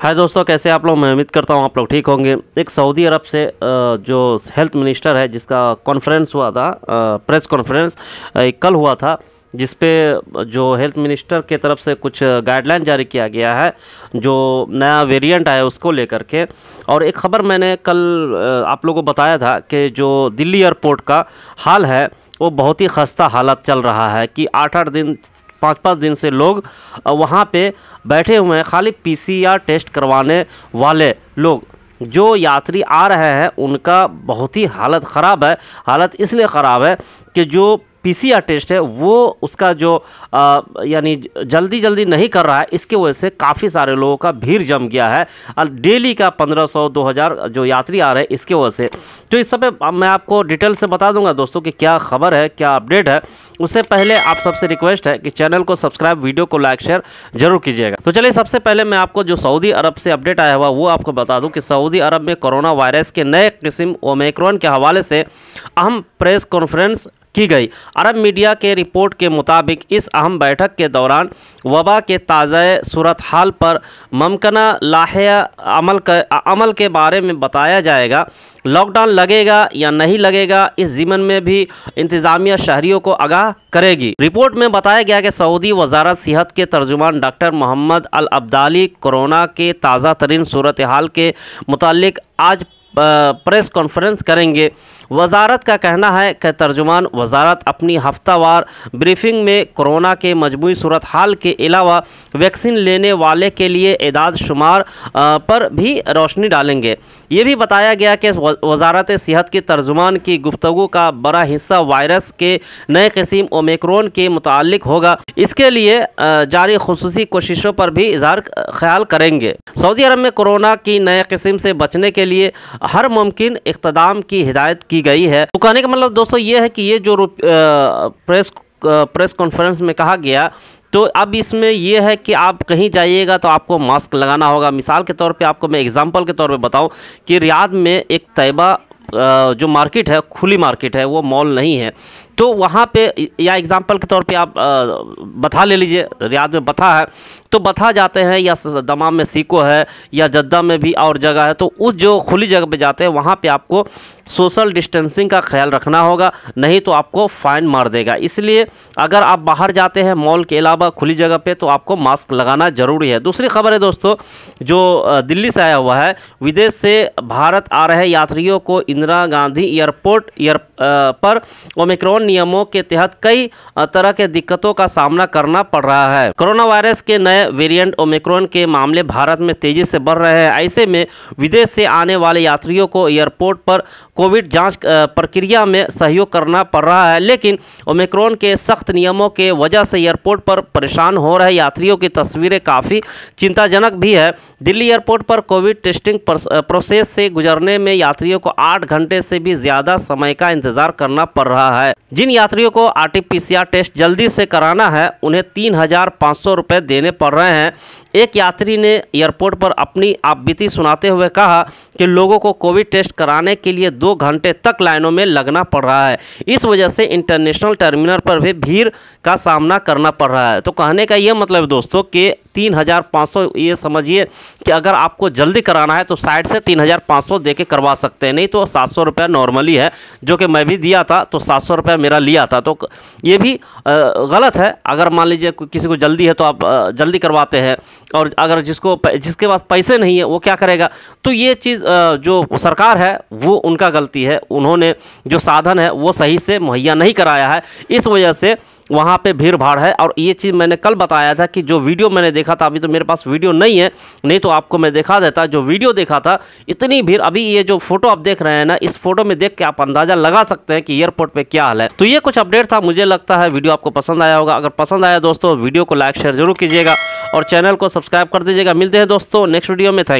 हाय दोस्तों, कैसे आप लोग? मैं उम्मीद करता हूँ आप लोग ठीक होंगे। एक सऊदी अरब से जो हेल्थ मिनिस्टर है, जिसका कॉन्फ्रेंस हुआ था प्रेस कॉन्फ्रेंस कल हुआ था जिस पे जो हेल्थ मिनिस्टर के तरफ़ से कुछ गाइडलाइन जारी किया गया है, जो नया वेरिएंट आया उसको लेकर के। और एक ख़बर मैंने कल आप लोगों को बताया था कि जो दिल्ली एयरपोर्ट का हाल है, वो बहुत ही खस्ता हालत चल रहा है कि आठ आठ दिन पाँच पाँच दिन से लोग वहाँ पे बैठे हुए हैं, खाली पीसीआर टेस्ट करवाने वाले लोग। जो यात्री आ रहे हैं, उनका बहुत ही हालत ख़राब है। हालत इसलिए ख़राब है कि जो पीसीआर टेस्ट है, वो उसका जो यानी जल्दी जल्दी नहीं कर रहा है, इसके वजह से काफ़ी सारे लोगों का भीड़ जम गया है। और डेली का 1500 2000 जो यात्री आ रहे हैं, इसके वजह से। तो इस समय मैं आपको डिटेल से बता दूँगा दोस्तों कि क्या खबर है, क्या अपडेट है। उससे पहले आप सबसे रिक्वेस्ट है कि चैनल को सब्सक्राइब, वीडियो को लाइक, शेयर ज़रूर कीजिएगा। तो चलिए सबसे पहले मैं आपको जो सऊदी अरब से अपडेट आया हुआ, वो आपको बता दूँ कि सऊदी अरब में कोरोना वायरस के नए किस्म ओमेक्रॉन के हवाले से अहम प्रेस कॉन्फ्रेंस की गई। अरब मीडिया के रिपोर्ट के मुताबिक इस अहम बैठक के दौरान वबा के ताज़ा सूरत हाल पर ममकना लाहिया अमल का, अमल के बारे में बताया जाएगा, लॉकडाउन लगेगा या नहीं लगेगा, इस ज़िमन में भी इंतज़ामिया शहरीों को आगाह करेगी। रिपोर्ट में बताया गया कि सऊदी वजारत सेहत के तर्जुमान डॉक्टर मोहम्मद अल अब्दाली कोरोना के ताज़ा तरीन सूरत हाल के मुतल आज प्रेस कॉन्फ्रेंस करेंगे। वजारत का कहना है कि तर्जुमान वजारत अपनी हफ्तावार ब्रीफिंग में कोरोना के मजमू सूरत हाल के अलावा वैक्सीन लेने वाले के लिए इदाद शुमार पर भी रोशनी डालेंगे। ये भी बताया गया कि वजारत सेहत के तर्जुमान की गुफ्तु का बड़ा हिस्सा वायरस के नए किस्म ओमिक्रोन के मुतालिक होगा। इसके लिए जारी खसूस कोशिशों पर भी इजहार ख्याल करेंगे। सऊदी अरब में कोरोना की नए किस्म से बचने के लिए हर मुमकिन इकतदाम की हिदायत की गई है। तो कहने का मतलब दोस्तों ये है कि ये जो प्रेस प्रेस कॉन्फ्रेंस में कहा गया तो अब इसमें यह है कि आप कहीं जाइएगा तो आपको मास्क लगाना होगा। मिसाल के तौर पे आपको मैं एग्जांपल के तौर पे बताऊँ कि रियाद में एक तयबा जो मार्केट है, खुली मार्केट है, वो मॉल नहीं है। तो वहाँ पे, या एग्जांपल के तौर पे आप बता बथा ले लीजिए, रियाद में बथा है तो बता जाते हैं, या दमाम में सीको है, या जद्दा में भी और जगह है तो उस जो खुली जगह पे जाते हैं, वहाँ पे आपको सोशल डिस्टेंसिंग का ख्याल रखना होगा, नहीं तो आपको फाइन मार देगा। इसलिए अगर आप बाहर जाते हैं मॉल के अलावा खुली जगह पे तो आपको मास्क लगाना ज़रूरी है। दूसरी खबर है दोस्तों, जो दिल्ली से आया हुआ है, विदेश से भारत आ रहे यात्रियों को इंदिरा गांधी एयरपोर्ट, एयर पर ओमिक्रॉन नियमों के तहत कई तरह के दिक्कतों का सामना करना पड़ रहा है। कोरोना वायरस के नए वेरिएंट ओमिक्रॉन के मामले भारत में तेज़ी से बढ़ रहे हैं। ऐसे में विदेश से आने वाले यात्रियों को एयरपोर्ट पर कोविड जाँच प्रक्रिया में सहयोग करना पड़ रहा है। लेकिन ओमिक्रॉन के सख्त नियमों के वजह से एयरपोर्ट पर परेशान हो रहे यात्रियों की तस्वीरें काफ़ी चिंताजनक भी है। दिल्ली एयरपोर्ट पर कोविड टेस्टिंग प्रोसेस से गुजरने में यात्रियों को आठ घंटे से भी ज़्यादा समय का इंतज़ार करना पड़ रहा है। जिन यात्रियों को आरटीपीसीआर टेस्ट जल्दी से कराना है, उन्हें तीन हज़ार देने पड़ रहे हैं। एक यात्री ने एयरपोर्ट पर अपनी आपबीती सुनाते हुए कहा कि लोगों को कोविड टेस्ट कराने के लिए दो घंटे तक लाइनों में लगना पड़ रहा है। इस वजह से इंटरनेशनल टर्मिनल पर भी भीड़ का सामना करना पड़ रहा है। तो कहने का ये मतलब दोस्तों कि तीन हज़ार पाँच सौ ये समझिए कि अगर आपको जल्दी कराना है तो साइड से तीन हज़ार पाँच सौ दे के करवा सकते हैं। नहीं तो सात सौ रुपया नॉर्मली है, जो कि मैं भी दिया था तो सात सौ रुपया मेरा लिया था। तो ये भी गलत है। अगर मान लीजिए किसी को जल्दी है तो आप जल्दी करवाते हैं। और अगर जिसको जिसके पास पैसे नहीं है, वो क्या करेगा? तो ये चीज़ जो सरकार है, वो उनका गलती है। उन्होंने जो साधन है, वो सही से मुहैया नहीं कराया है। इस वजह से वहाँ पे भीड़ भाड़ है और ये चीज़ मैंने कल बताया था कि जो वीडियो मैंने देखा था, अभी तो मेरे पास वीडियो नहीं है, नहीं तो आपको मैं दिखा देता। जो वीडियो देखा था, इतनी भीड़, अभी ये जो फ़ोटो आप देख रहे हैं ना, इस फ़ोटो में देख के आप अंदाज़ा लगा सकते हैं कि एयरपोर्ट पे क्या हाल है। तो ये कुछ अपडेट था, मुझे लगता है वीडियो आपको पसंद आया होगा। अगर पसंद आया दोस्तों, वीडियो को लाइक, शेयर ज़रूर कीजिएगा और चैनल को सब्सक्राइब कर दीजिएगा। मिलते हैं दोस्तों, नेक्स्ट वीडियो में, थैंक